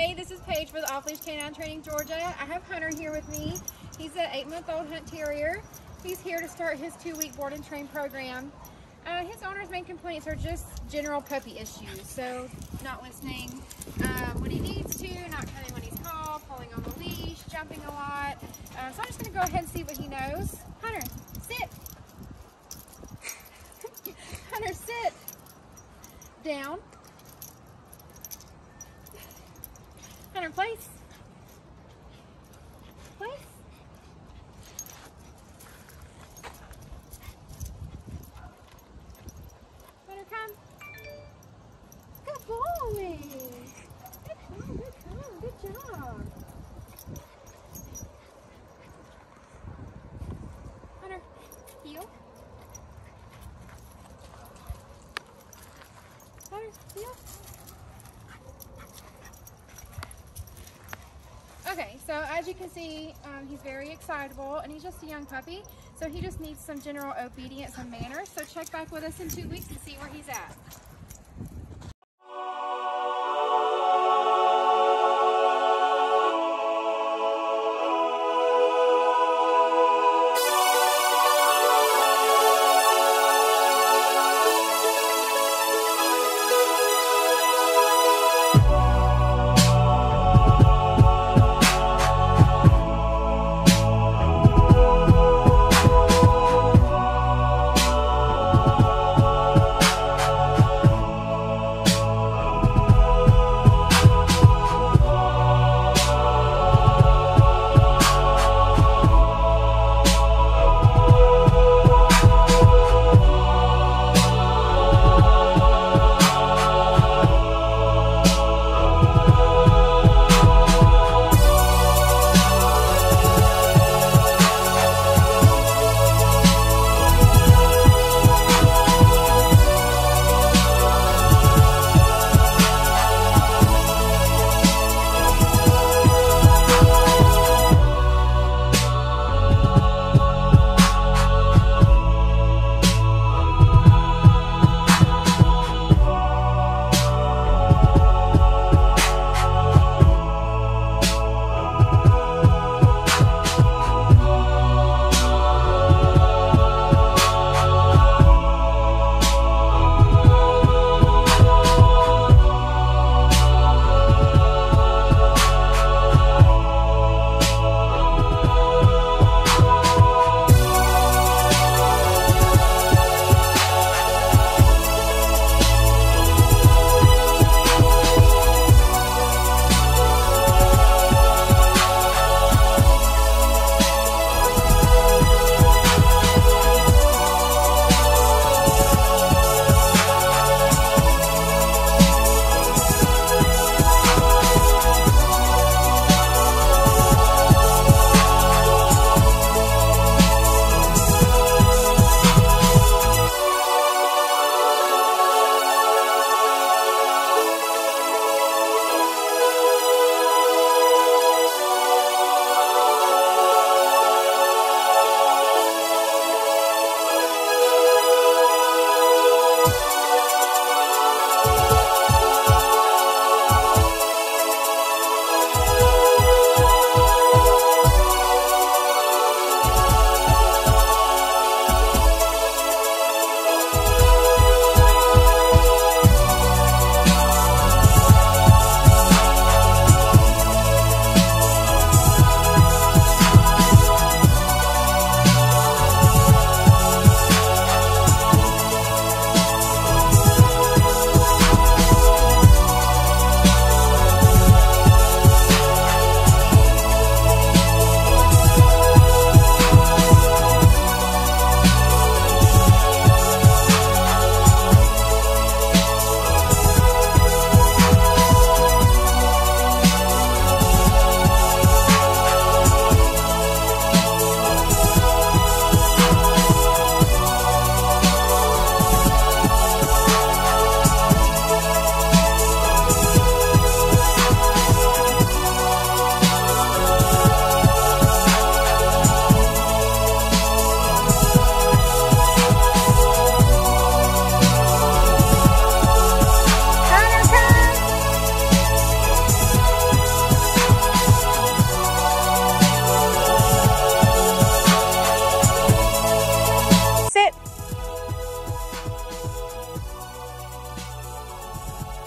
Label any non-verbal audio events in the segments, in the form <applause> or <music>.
Paige with Off Leash K9 Training Georgia. I have Hunter here with me. He's an eight month old Hunt Terrier. He's here to start his two week board and train program. Uh, his owner's main complaints are just general puppy issues. So, not listening um, when he needs to, not cutting when he's called, pulling on the leash, jumping a lot. Uh, so, I'm just going to go ahead and see what he knows. Hunter, sit. <laughs> Hunter, sit. Down. Place. Place. Hunter, come. Good boy. Good come, good come, good job. Hunter, heel. Hunter, heel. Okay, so as you can see, um, he's very excitable and he's just a young puppy. So he just needs some general obedience and manners. So check back with us in two weeks to see where he's at.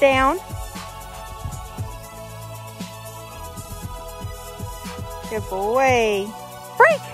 Down. Good boy. Break.